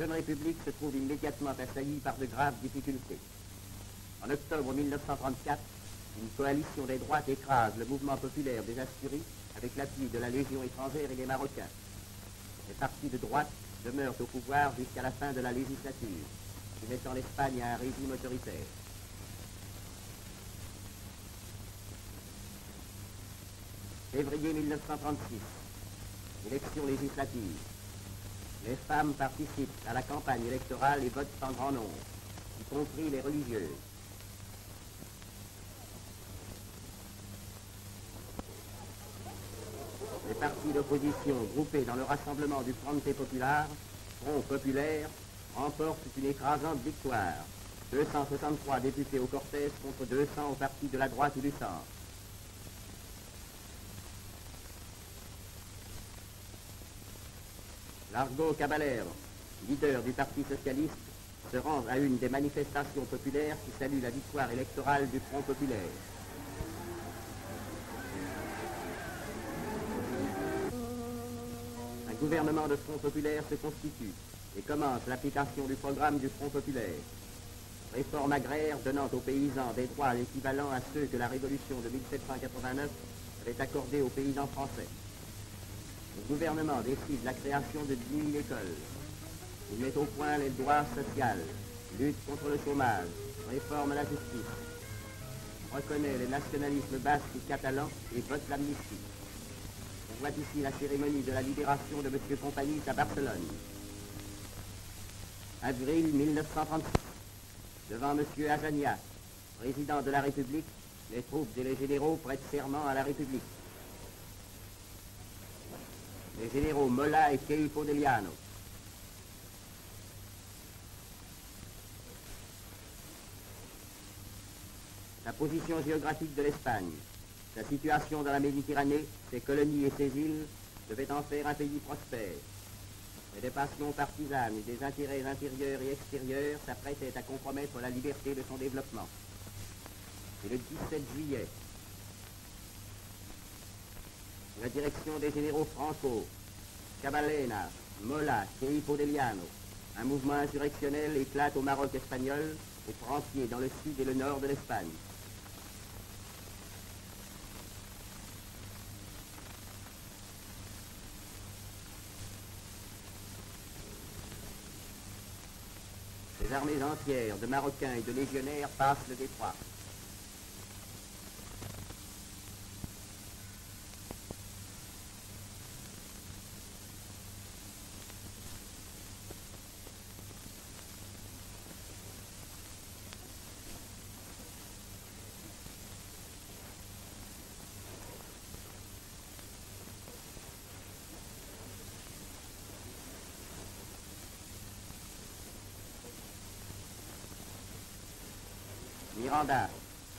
jeune république se trouve immédiatement assaillie par de graves difficultés. En octobre 1934, une coalition des droites écrase le mouvement populaire des Asturies avec l'appui de la Légion étrangère et des Marocains. Les partis de droite demeurent au pouvoir jusqu'à la fin de la législature, soumettant l'Espagne à un régime autoritaire. Février 1936, élection législative. Les femmes participent à la campagne électorale et votent en grand nombre, y compris les religieuses. Les partis d'opposition groupés dans le rassemblement du Front Populaire, Front Populaire, remportent une écrasante victoire. 263 députés au cortège contre 200 au parti de la droite ou du centre. Largo Caballero, leader du Parti socialiste, se rend à une des manifestations populaires qui salue la victoire électorale du Front populaire. Un gouvernement de Front populaire se constitue et commence l'application du programme du Front populaire. Réforme agraire donnant aux paysans des droits équivalents à ceux que la Révolution de 1789 avait accordés aux paysans français. Le gouvernement décide la création de 10 000 écoles. Il met au point les droits sociaux, lutte contre le chômage, réforme la justice, reconnaît le nationalisme basque et catalan et vote l'amnistie. On voit ici la cérémonie de la libération de M. Compagnie à Barcelone. Avril 1936. Devant M. Ajania, président de la République, les troupes et les généraux prêtent serment à la République. Les généraux Mola et Keipo Deliano. La position géographique de l'Espagne, sa situation dans la Méditerranée, ses colonies et ses îles devaient en faire un pays prospère. Mais des passions partisanes et des intérêts intérieurs et extérieurs s'apprêtaient à compromettre la liberté de son développement. Et le 17 juillet, la direction des généraux Franco, Caballena, Mola, Deliano, un mouvement insurrectionnel éclate au Maroc espagnol, aux Français dans le sud et le nord de l'Espagne. Les armées entières de Marocains et de légionnaires passent le détroit.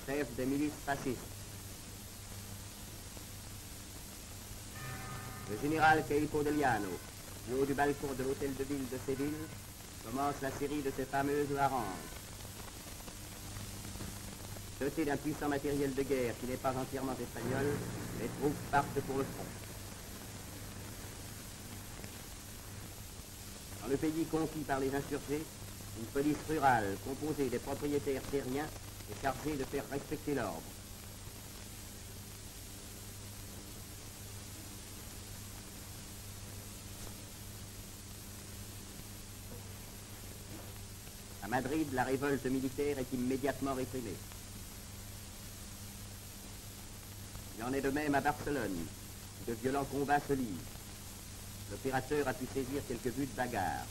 Chef des milices fascistes. Le général Keipo Deliano, du haut du balcon de l'hôtel de ville de Séville, commence la série de ses fameuses harangues. Doté d'un puissant matériel de guerre qui n'est pas entièrement espagnol, les troupes partent pour le front. Dans le pays conquis par les insurgés, une police rurale composée des propriétaires terriens est chargée de faire respecter l'ordre. À Madrid, la révolte militaire est immédiatement réprimée. Il en est de même à Barcelone, de violents combats se livrent. L'opérateur a pu saisir quelques buts de bagarre.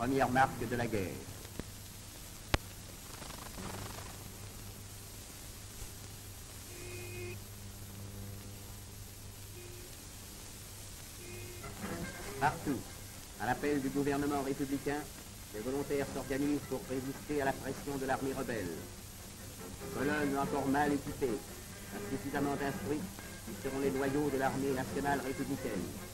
Les premières marques de la guerre. Partout, à l'appel du gouvernement républicain, les volontaires s'organisent pour résister à la pression de l'armée rebelle. Colonnes encore mal équipées, insuffisamment instruites, qui seront les noyaux de l'armée nationale républicaine.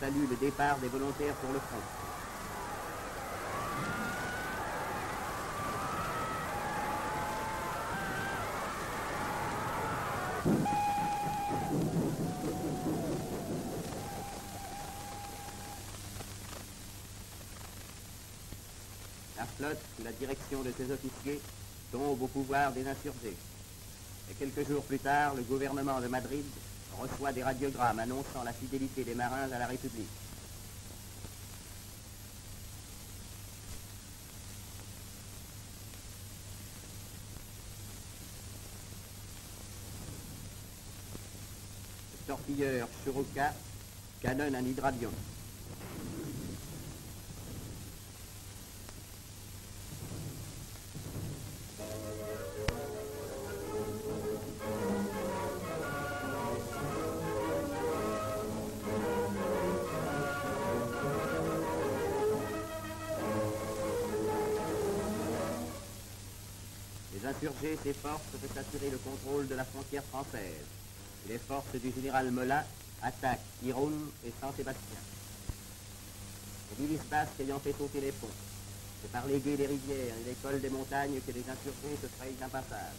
Saluent le départ des volontaires pour le front. La flotte, sous la direction de ses officiers, tombe au pouvoir des insurgés. Et quelques jours plus tard, le gouvernement de Madrid reçoit des radiogrammes annonçant la fidélité des marins à la République. Le torpilleur Churuka canonne un hydravion. Insurgés s'efforcent de s'assurer le contrôle de la frontière française. Les forces du général Mola attaquent Irun et Saint-Sébastien. Les milices basques ayant fait sauter les ponts, c'est par les guets des rivières et les cols des montagnes que les insurgés se frayent un passage.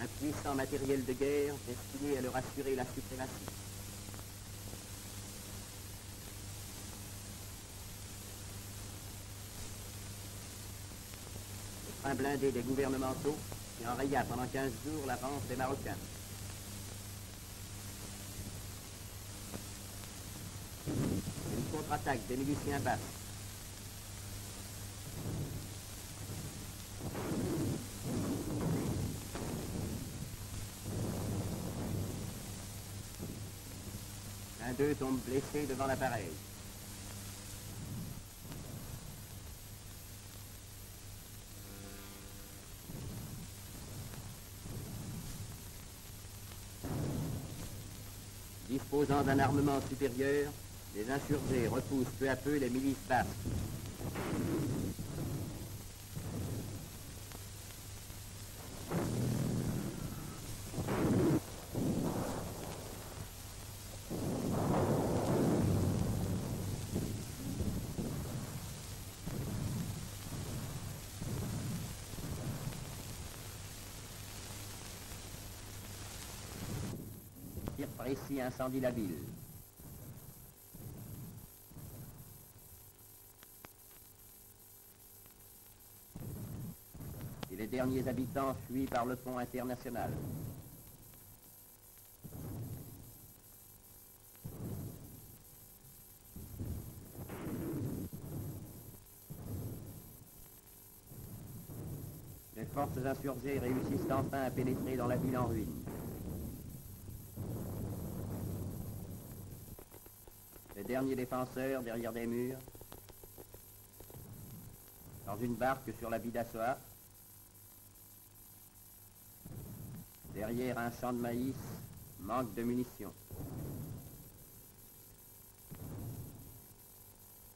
Un puissant matériel de guerre destiné à leur assurer la suprématie. Un blindé des gouvernementaux qui enraya pendant 15 jours l'avance des Marocains. Une contre-attaque des miliciens basques. Un d'eux tombe blessé devant l'appareil. Disposant d'un armement supérieur, les insurgés repoussent peu à peu les milices basques. Précis incendie la ville. Et les derniers habitants fuient par le pont international. Les forces insurgées réussissent enfin à pénétrer dans la ville en ruine. Les derniers défenseurs derrière des murs, dans une barque sur la Bidassoa, derrière un champ de maïs, manque de munitions.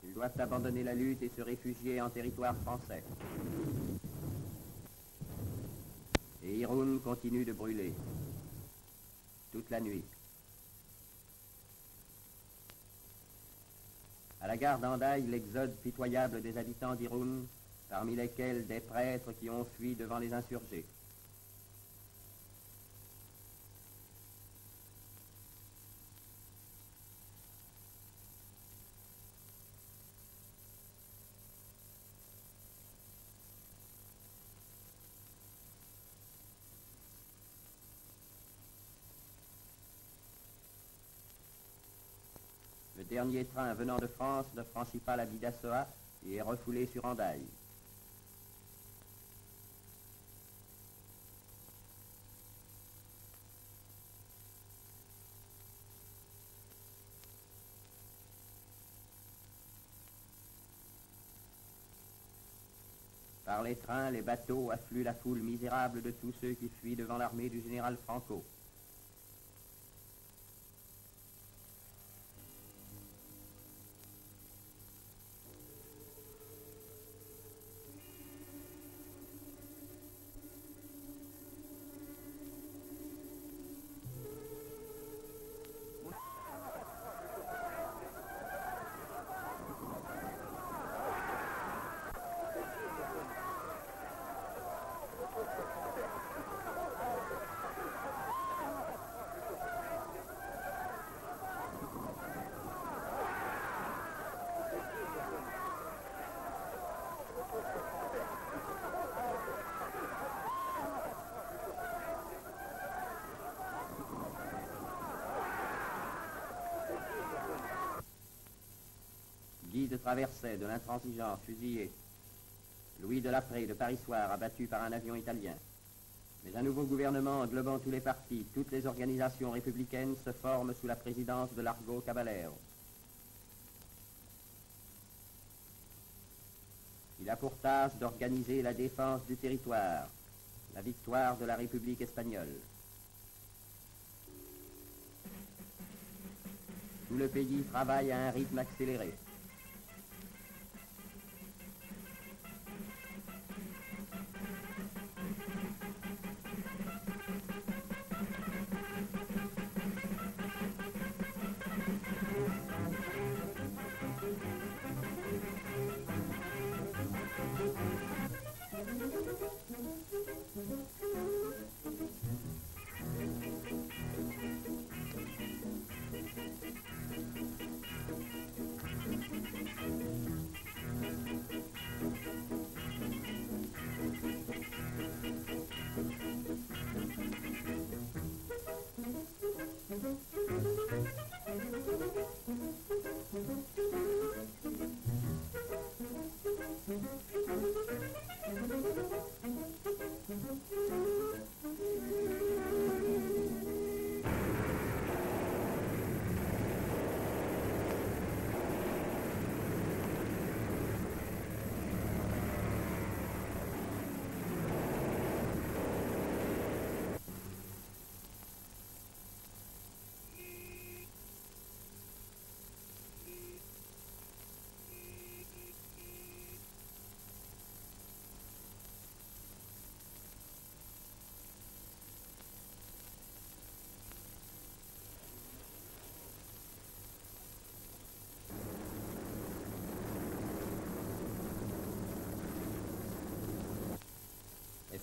Ils doivent abandonner la lutte et se réfugier en territoire français. Et Irun continue de brûler, toute la nuit. À la gare d'Andaï, l'exode pitoyable des habitants d'Irun, parmi lesquels des prêtres qui ont fui devant les insurgés. Dernier train venant de France ne franchit pas la Bidassoa et est refoulé sur Andaille. Par les trains, les bateaux affluent la foule misérable de tous ceux qui fuient devant l'armée du général Franco. De Traverset de l'intransigeant fusillé. Louis de Lapré de Paris Soir abattu par un avion italien. Mais un nouveau gouvernement englobant tous les partis, toutes les organisations républicaines se forme sous la présidence de Largo Caballero. Il a pour tâche d'organiser la défense du territoire, la victoire de la République espagnole. Tout le pays travaille à un rythme accéléré.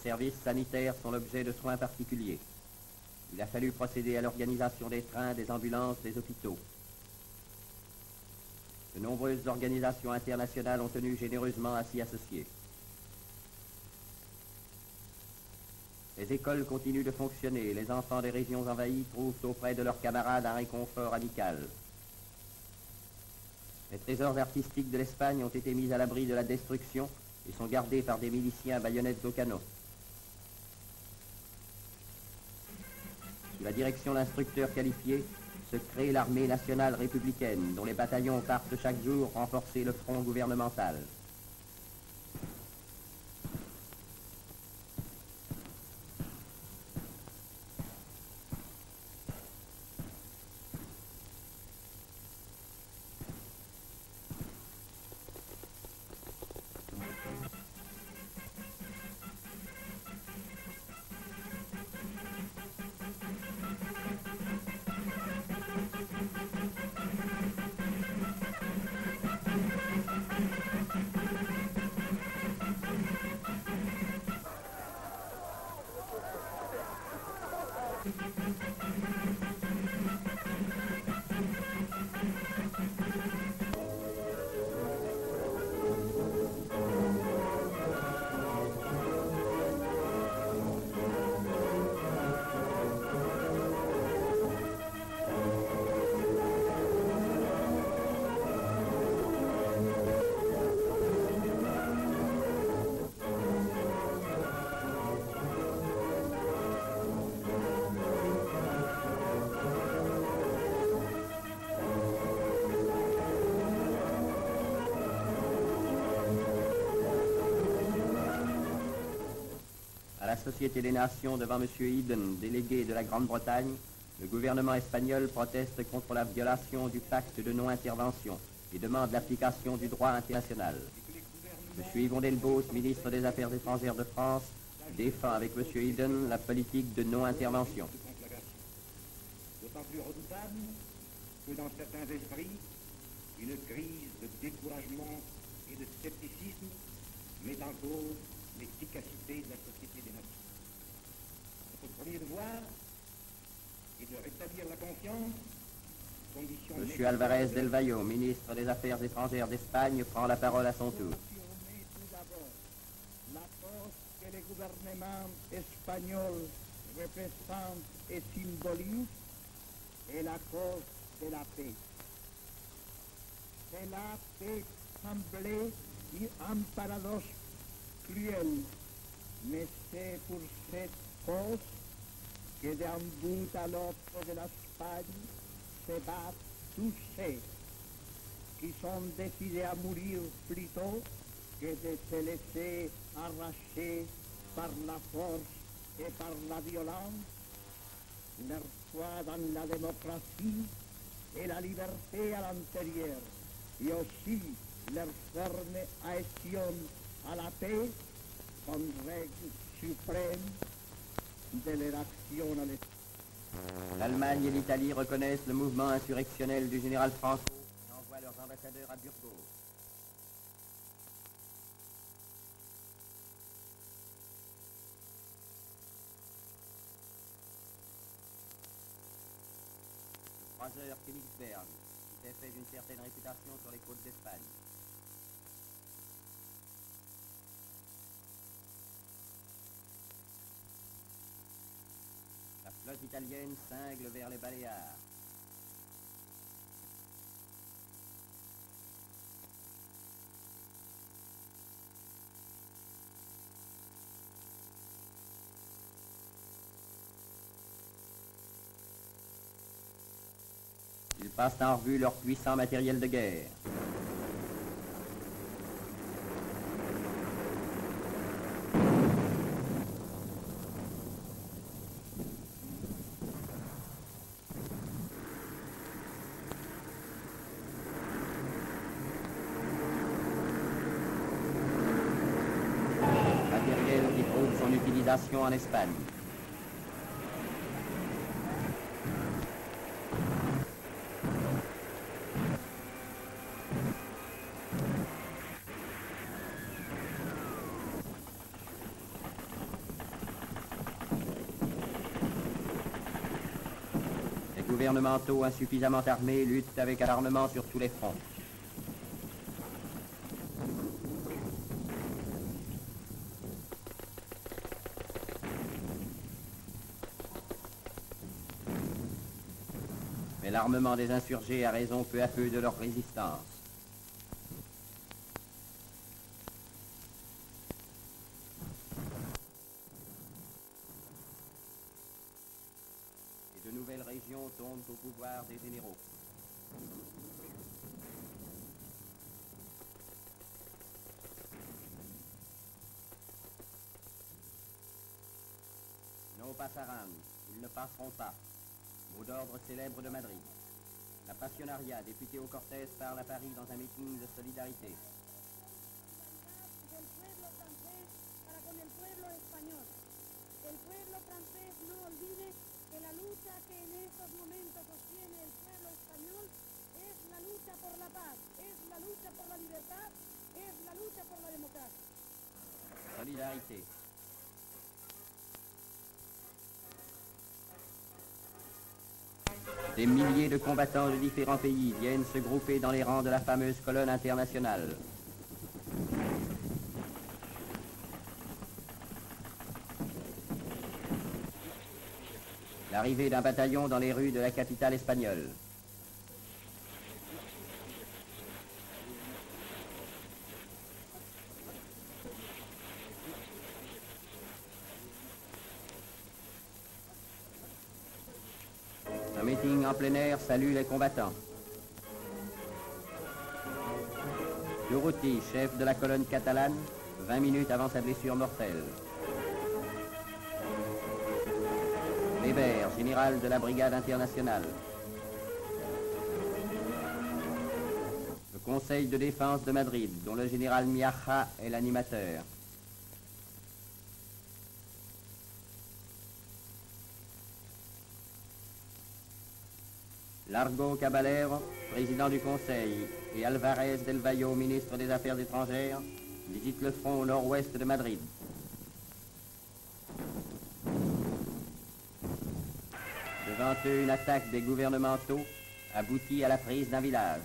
Services sanitaires sont l'objet de soins particuliers. Il a fallu procéder à l'organisation des trains, des ambulances, des hôpitaux. De nombreuses organisations internationales ont tenu généreusement à s'y associer. Les écoles continuent de fonctionner. Les enfants des régions envahies trouvent auprès de leurs camarades un réconfort amical. Les trésors artistiques de l'Espagne ont été mis à l'abri de la destruction et sont gardés par des miliciens baïonnettes au canon. Sous la direction d'instructeurs qualifiés, se crée l'armée nationale républicaine, dont les bataillons partent chaque jour renforcer le front gouvernemental. La Société des Nations devant M. Eden, délégué de la Grande-Bretagne, le gouvernement espagnol proteste contre la violation du pacte de non-intervention et demande l'application du droit international. M. Yvon Delbos, ministre des Affaires étrangères de France, défend avec M. Eden la politique de non-intervention. D'autant plus redoutable que dans certains esprits, une crise de découragement et de scepticisme met en cause l'efficacité de la Société premier devoir est de rétablir la confiance, condition M. Alvarez del Valle, ministre des Affaires étrangères d'Espagne, prend la parole à son tour. la cause que le gouvernement espagnol représente et symbolise est la cause de la paix. Cela peut sembler un paradoxe cruel, mais c'est pour cette cause que bout à l'autre de l'Espagne se battent tous ceux qui sont décidés à mourir plutôt que de se laisser arracher par la force et par la violence leur foi dans la démocratie et la liberté à l'intérieur, et aussi leur ferme adhésion à la paix comme règle suprême de L'Allemagne et l'Italie reconnaissent le mouvement insurrectionnel du général Franco et envoient leurs ambassadeurs à Burgos. Croiseur Königsberg s'était fait d'une certaine réputation sur les côtes d'Espagne. Italienne cingle vers les Baléares. Ils passent en revue leur puissant matériel de guerre. Matériel qui prouve son utilisation en Espagne. Les gouvernementaux insuffisamment armés luttent avec alarmement sur tous les fronts. L'armement des insurgés a raison peu à peu de leur résistance. Et de nouvelles régions tombent au pouvoir des généraux. No pasarán, ils ne passeront pas. Mot d'ordre célèbre de Madrid. La Pasionaria, députée au Cortés, parle à Paris dans un meeting de solidarité. El pueblo francés no olvide que la lucha que en estos momentos sostiene el pueblo español es la lucha por la paz, es la lucha por la libertad, es la lucha por la democracia. Solidarité. Des milliers de combattants de différents pays viennent se grouper dans les rangs de la fameuse colonne internationale. L'arrivée d'un bataillon dans les rues de la capitale espagnole. Air salue les combattants. Durruti, chef de la colonne catalane, 20 minutes avant sa blessure mortelle. Weber, général de la brigade internationale. Le Conseil de défense de Madrid, dont le général Miaja est l'animateur. Largo Caballero, président du Conseil, et Alvarez del Valle, ministre des Affaires étrangères, visitent le front au nord-ouest de Madrid. Devant eux, une attaque des gouvernementaux aboutit à la prise d'un village.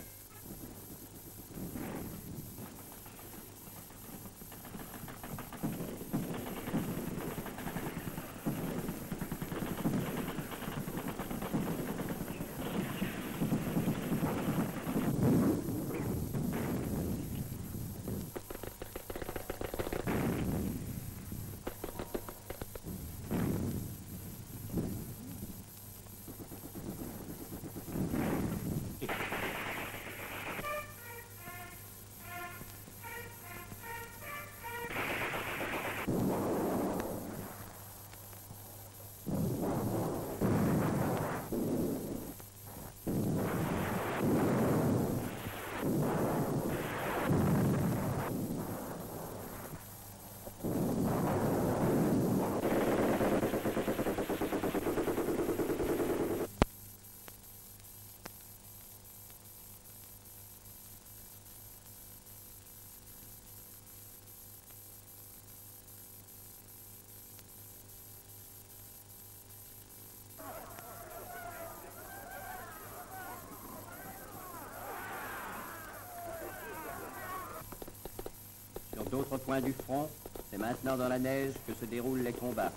D'autres points du front, c'est maintenant dans la neige que se déroulent les combats.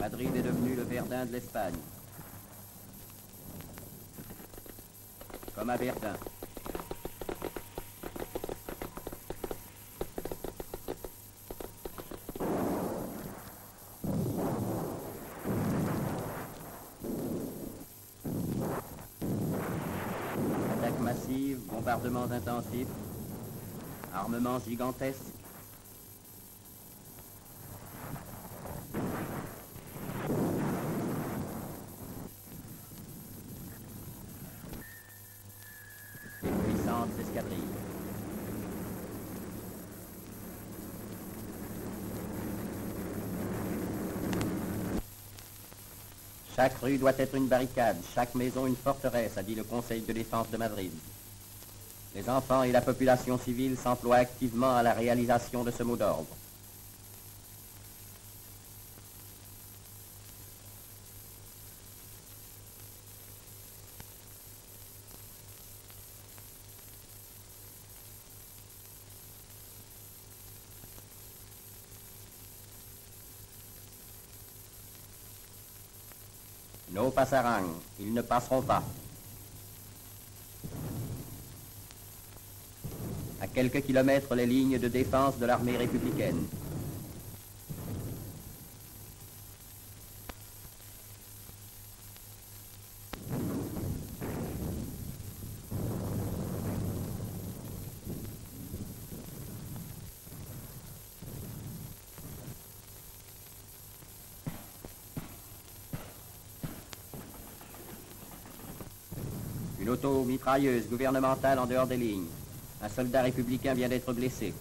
Madrid est devenu le Verdun de l'Espagne. Comme à Verdun. Attaques massives, bombardements intensifs, armements gigantesques. Chaque rue doit être une barricade, chaque maison une forteresse, a dit le Conseil de défense de Madrid. Les enfants et la population civile s'emploient activement à la réalisation de ce mot d'ordre. No pasarán, ils ne passeront pas. À quelques kilomètres, les lignes de défense de l'armée républicaine. Une gouvernementale en dehors des lignes. Un soldat républicain vient d'être blessé.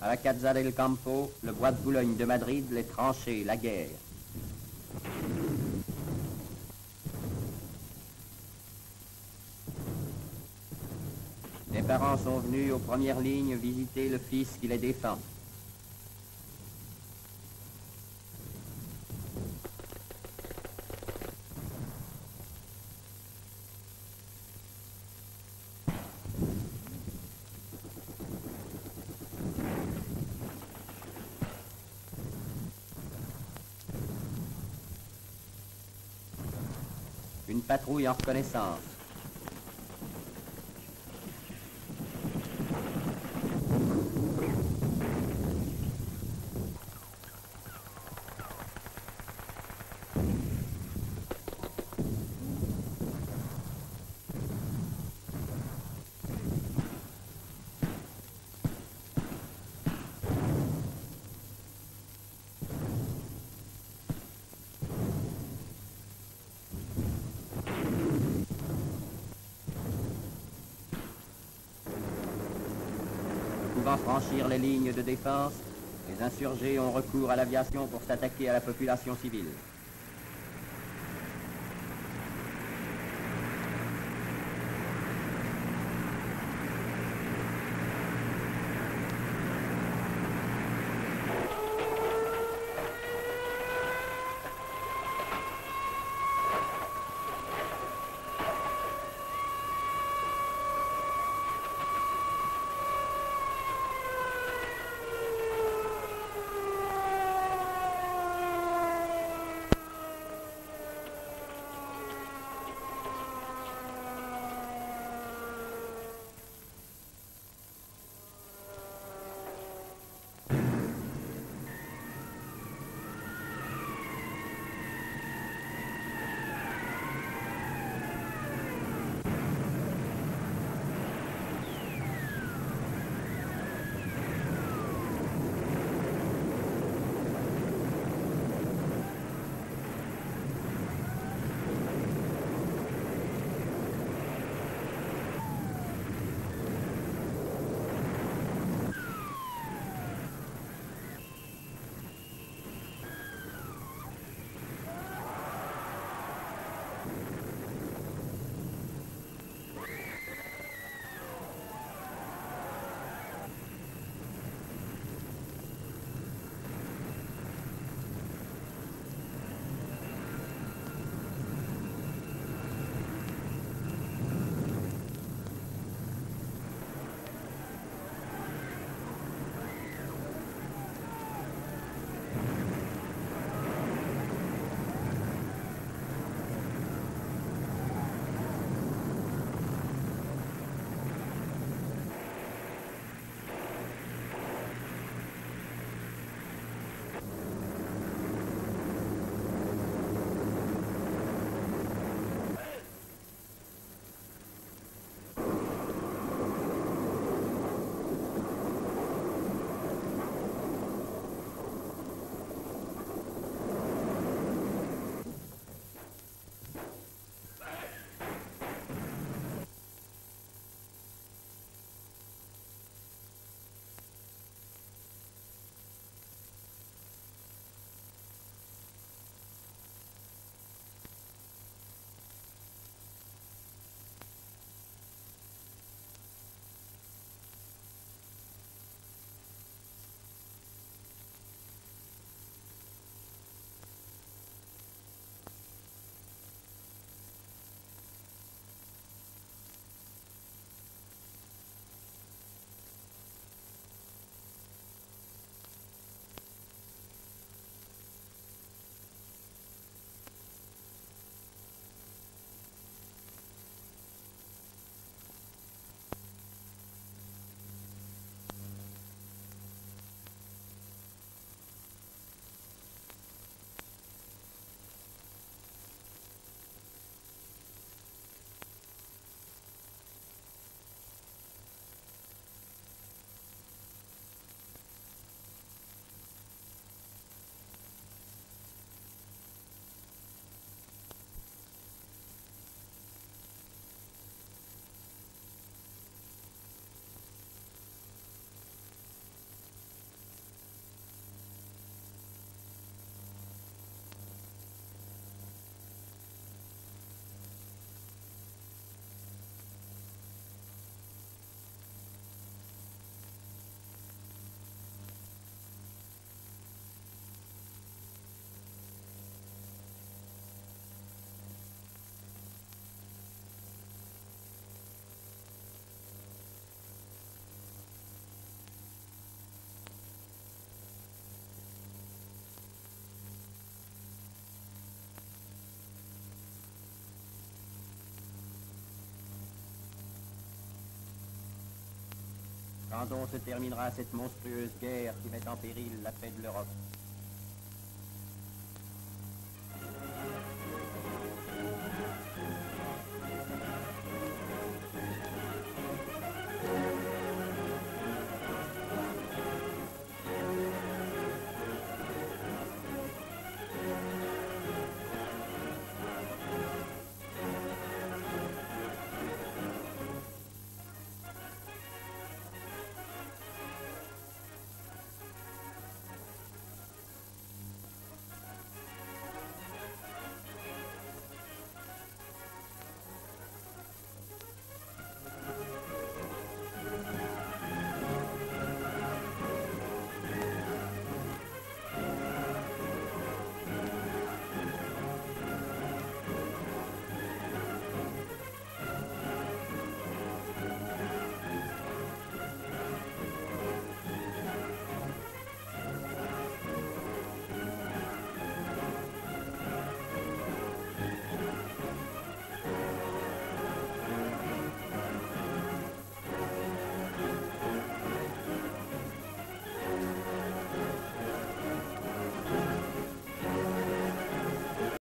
À la Casa del Campo, le bois de Boulogne de Madrid, les tranchées, la guerre. sont venus aux premières lignes visiter le fils qui les défend. Une patrouille en reconnaissance. Pouvant franchir les lignes de défense, les insurgés ont recours à l'aviation pour s'attaquer à la population civile. Quand se terminera cette monstrueuse guerre qui met en péril la paix de l'Europe